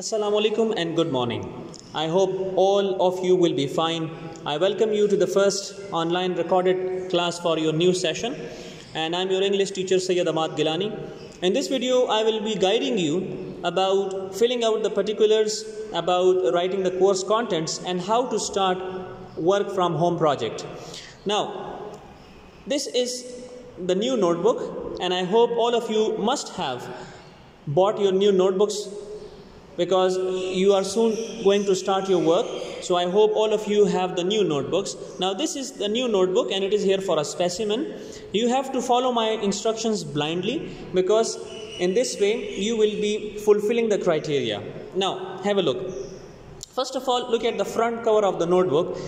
Assalamu alaikum and good morning. I hope all of you will be fine. I welcome you to the first online recorded class for your new session and I'm your English teacher Sayyid Ahmad Gilani. In this video I will be guiding you about filling out the particulars about writing the course contents and how to start work from home project. Now this is the new notebook and I hope all of you must have bought your new notebooks because you are soon going to start your work. So I hope all of you have the new notebooks. Now this is the new notebook and it is here for a specimen. You have to follow my instructions blindly because in this way you will be fulfilling the criteria. Now have a look. First of all look at the front cover of the notebook.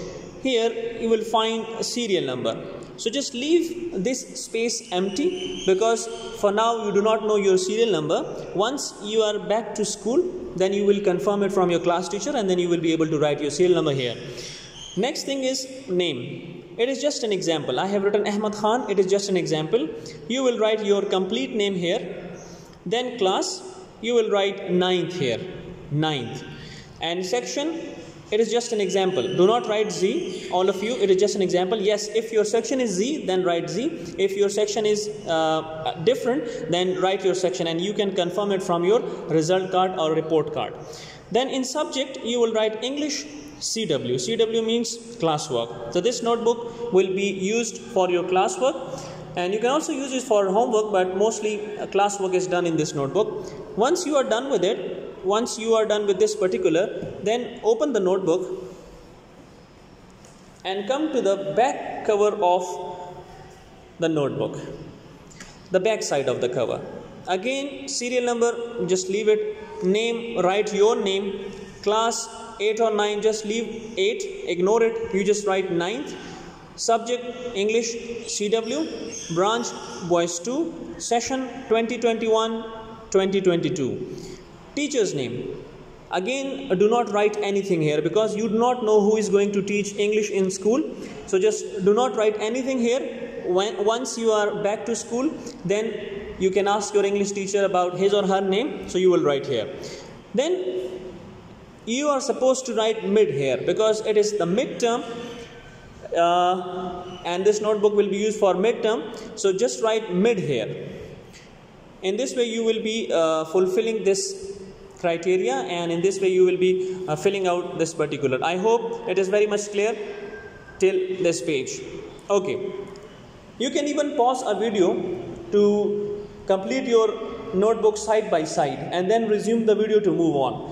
Here you will find a serial number. So just leave this space empty because for now you do not know your serial number. Once you are back to school, then you will confirm it from your class teacher and then you will be able to write your serial number here. Next thing is name. It is just an example. I have written ahmad khan. It is just an example. You will write your complete name here. Then class you will write ninth here. Ninth. And section it is just an example. Do not write z all of you. It is just an example. Yes if your section is z then write z. If your section is uh, different then write your section and you can confirm it from your result card or report card. Then in subject you will write english cw cw means classwork. So this notebook will be used for your classwork. And you can also use it for homework but mostly uh, classwork is done in this notebook. Once you are done with it once you are done with this particular then open the notebook and come to the back cover of the notebook the back side of the cover. Again serial number just leave it. Name write your name. Class 8 or 9 just leave 8 ignore it. You just write 9th subject english cw branch boys 2 session 2021 2022 teacher's name. Again do not write anything here because you do not know who is going to teach english in school. So just do not write anything here. When once you are back to school then you can ask your english teacher about his or her name. So you will write here. Then you are supposed to write mid here because it is the midterm uh, and this notebook will be used for midterm. So just write mid here. In this way you will be uh, fulfilling this criteria and in this way you will be uh, filling out this particular. I hope it is very much clear till this page. Okay. You can even pause a video to complete your notebook side by side and then resume the video to move on.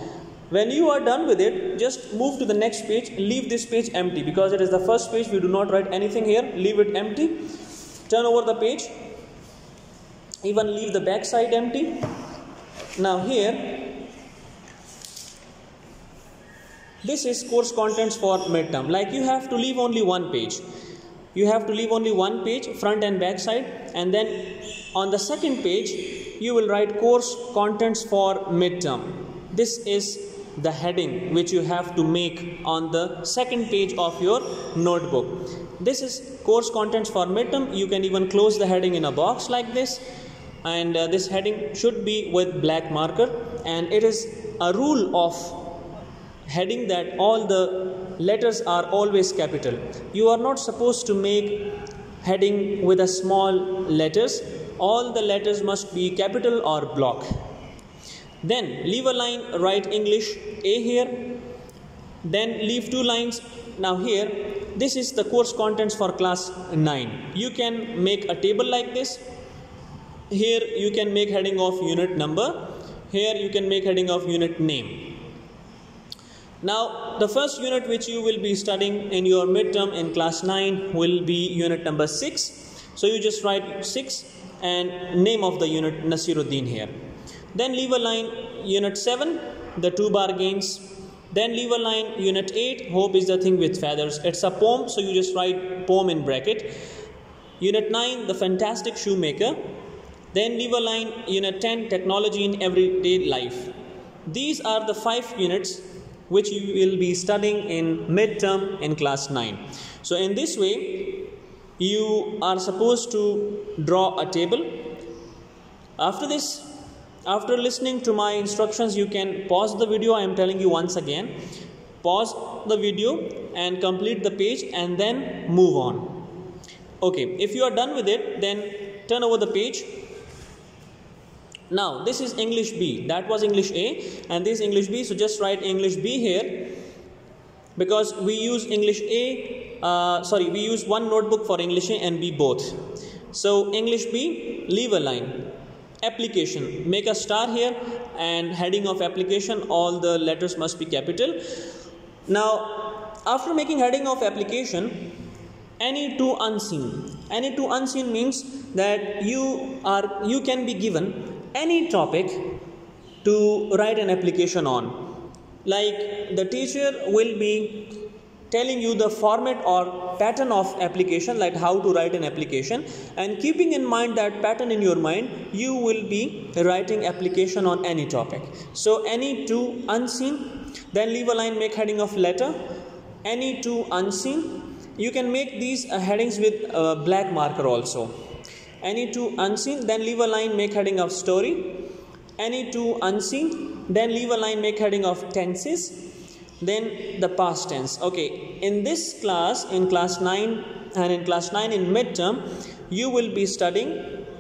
When you are done with it just move to the next page leave this page empty because it is the first page we do not write anything here leave it empty. Turn over the page even leave the back side empty. Now here this is course contents for midterm. Like you have to leave only one page. You have to leave only one page front and back side and then on the second page you will write course contents for midterm. This is the heading which you have to make on the second page of your notebook. This is course contents for midterm. You can even close the heading in a box like this. And uh, this heading should be with black marker. And it is a rule of heading that all the letters are always capital. You are not supposed to make heading with a small letters. All the letters must be capital or block. Then leave a line write english a here. Then leave two lines. Now here this is the course contents for class 9 you can make a table like this. Here you can make heading of unit number. Here you can make heading of unit name now, the first unit which you will be studying in your midterm in class 9 will be unit number 6. So, you just write 6 and name of the unit Nasiruddin here. Then leave a line unit 7, the two bargains. Then leave a line unit 8, hope is the thing with feathers. It's a poem, so you just write poem in bracket. Unit 9, the fantastic shoemaker. Then leave a line unit 10, technology in everyday life. These are the five units which you will be studying in midterm in class 9 so in this way you are supposed to draw a table. After this after listening to my instructions you can pause the video. I am telling you once again pause the video and complete the page and then move on. Okay if you are done with it then turn over the page now this is english b. That was english a. And this english b. So just write english b here. Because we use english a uh, sorry we use one notebook for english a and b both. So english b leave a line. Application. Make a star here and heading of application all the letters must be capital. Now after making heading of application any two unseen. Any two unseen means that you are you can be given any topic to write an application on. Like the teacher will be telling you the format or pattern of application like how to write an application and keeping in mind that pattern in your mind you will be writing application on any topic. So any two unseen then leave a line make heading of letter. Any two unseen you can make these uh, headings with a black marker also any two unseen then leave a line make heading of story. Any two unseen then leave a line make heading of tenses. Then the past tense. Okay in this class in class 9 and in class 9 in midterm you will be studying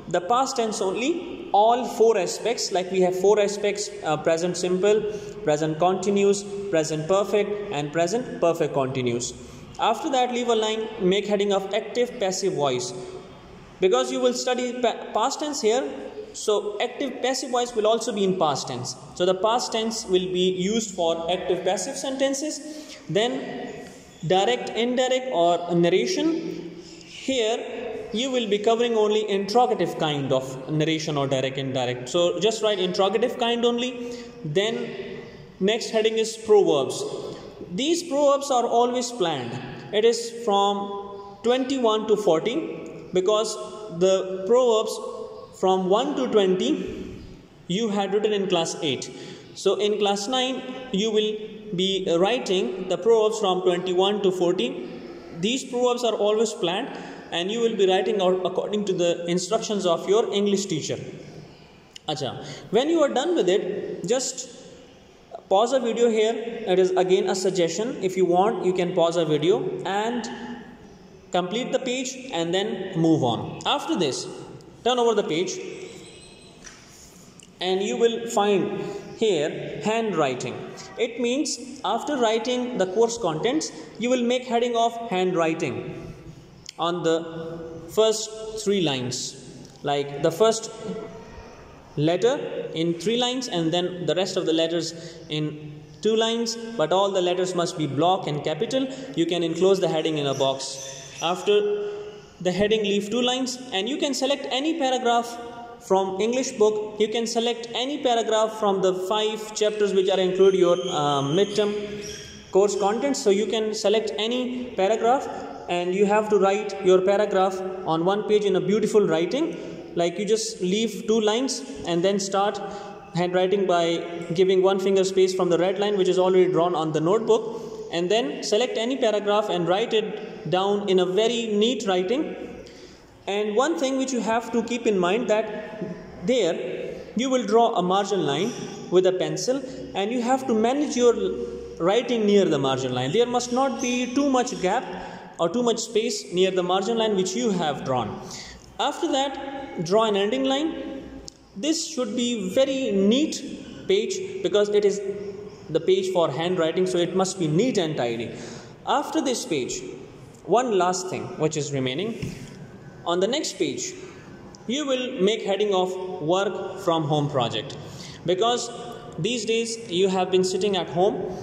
the past tense only all four aspects. Like we have four aspects uh, present simple present continuous present perfect and present perfect continuous. After that leave a line make heading of active passive voice because you will study past tense here so active passive voice will also be in past tense. So the past tense will be used for active passive sentences. Then direct, indirect or narration. Here you will be covering only interrogative kind of narration or direct, indirect. So just write interrogative kind only. Then next heading is proverbs. These proverbs are always planned. It is from 21 to 40 because the proverbs from 1 to 20 you had written in class 8 so in class 9 you will be writing the proverbs from 21 to 40 these proverbs are always planned and you will be writing out according to the instructions of your english teacher. Acha. when you are done with it just pause a video here. It is again a suggestion. If you want you can pause a video and complete the page and then move on. After this turn over the page and you will find here handwriting. It means after writing the course contents you will make heading of handwriting on the first three lines. Like the first letter in three lines and then the rest of the letters in two lines but all the letters must be block and capital. You can enclose the heading in a box after the heading leave two lines and you can select any paragraph from English book. You can select any paragraph from the five chapters which are include your uh, midterm course content so you can select any paragraph and you have to write your paragraph on one page in a beautiful writing. Like you just leave two lines and then start handwriting by giving one finger space from the red line which is already drawn on the notebook. And then select any paragraph and write it down in a very neat writing. And one thing which you have to keep in mind that there you will draw a margin line with a pencil and you have to manage your writing near the margin line. There must not be too much gap or too much space near the margin line which you have drawn. After that draw an ending line. This should be very neat page because it is the page for handwriting so it must be neat and tidy. After this page one last thing which is remaining. On the next page you will make heading of work from home project. Because these days you have been sitting at home.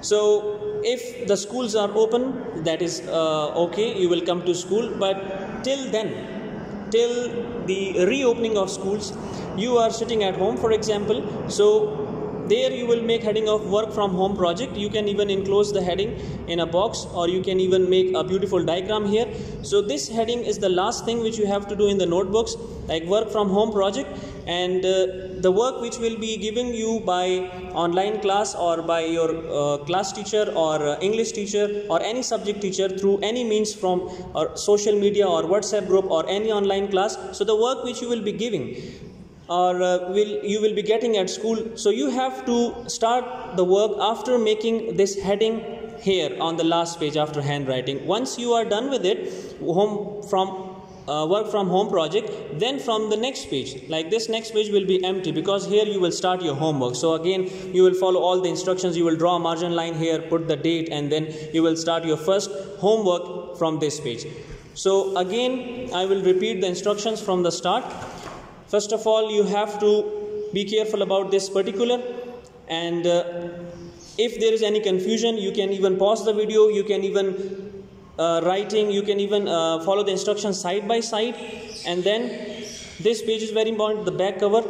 So if the schools are open that is uh, okay you will come to school. But till then till the reopening of schools you are sitting at home for example. So there you will make heading of work from home project. You can even enclose the heading in a box or you can even make a beautiful diagram here. So this heading is the last thing which you have to do in the notebooks like work from home project. And uh, the work which will be given you by online class or by your uh, class teacher or uh, english teacher or any subject teacher through any means from or social media or whatsapp group or any online class. So the work which you will be giving or uh, will you will be getting at school. So you have to start the work after making this heading here on the last page after handwriting. Once you are done with it home from uh, work from home project then from the next page like this next page will be empty because here you will start your homework. So again you will follow all the instructions. You will draw a margin line here put the date and then you will start your first homework from this page. So again i will repeat the instructions from the start first of all you have to be careful about this particular and uh, if there is any confusion you can even pause the video you can even uh, writing you can even uh, follow the instructions side by side. And then this page is very important the back cover.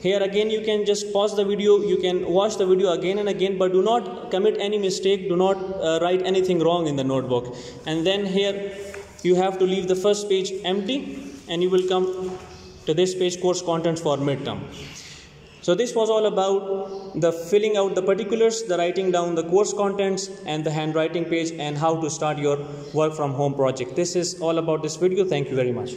Here again you can just pause the video you can watch the video again and again but do not commit any mistake do not uh, write anything wrong in the notebook. And then here you have to leave the first page empty and you will come to this page course contents for midterm so this was all about the filling out the particulars, the writing down the course contents and the handwriting page and how to start your work from home project. This is all about this video. Thank you very much.